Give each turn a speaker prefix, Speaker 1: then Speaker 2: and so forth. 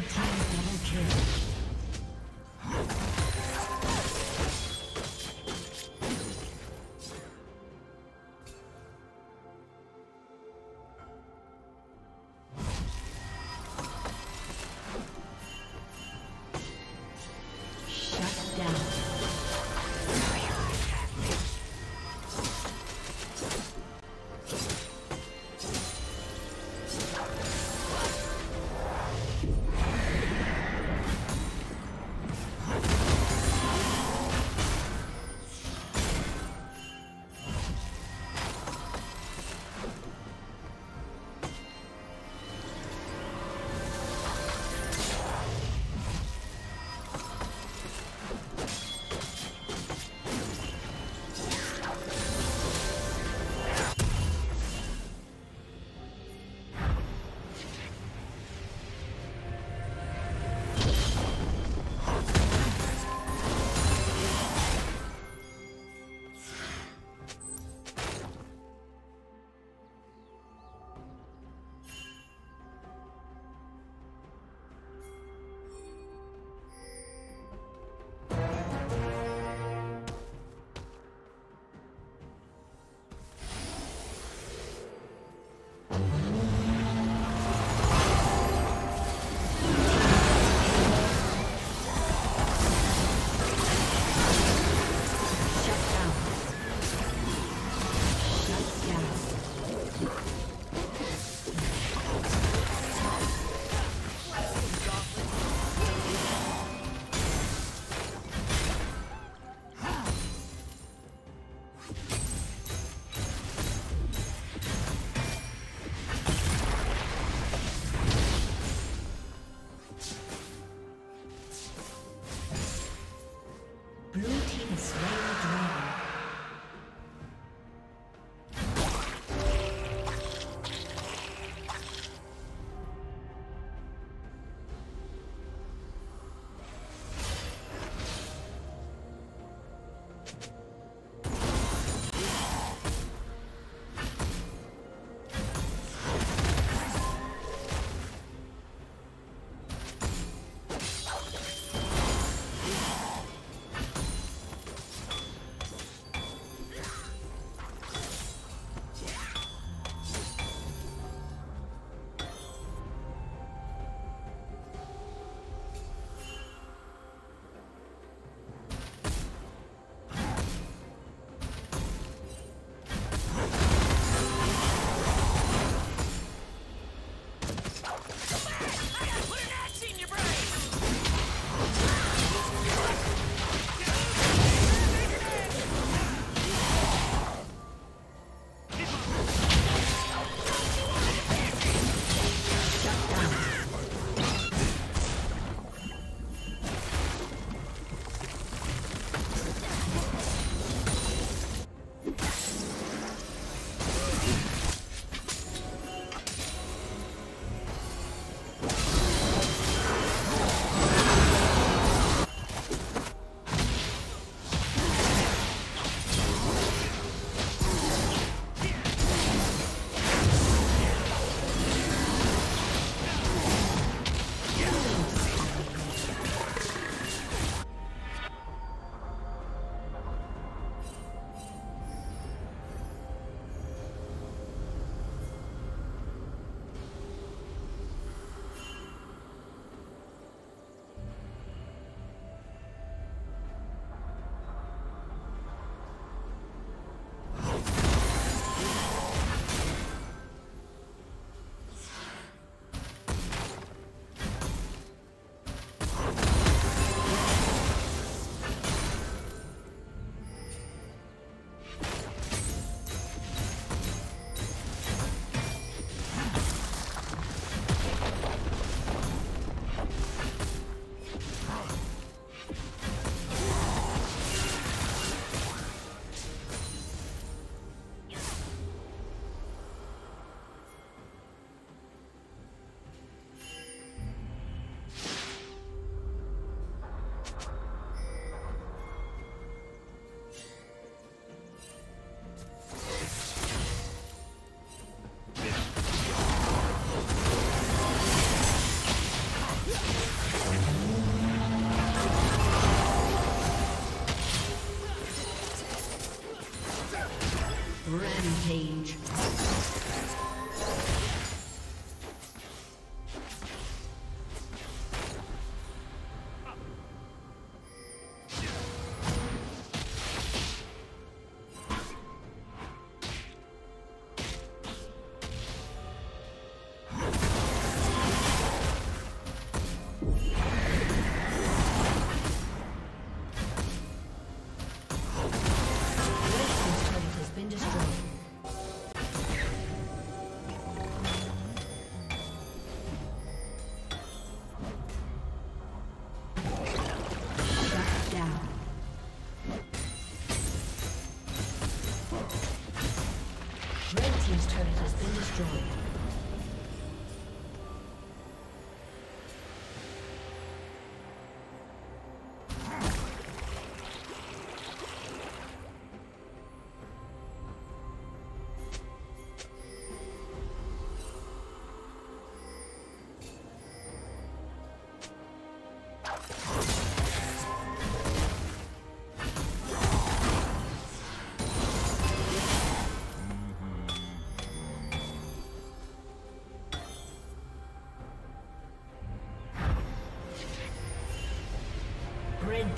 Speaker 1: Red team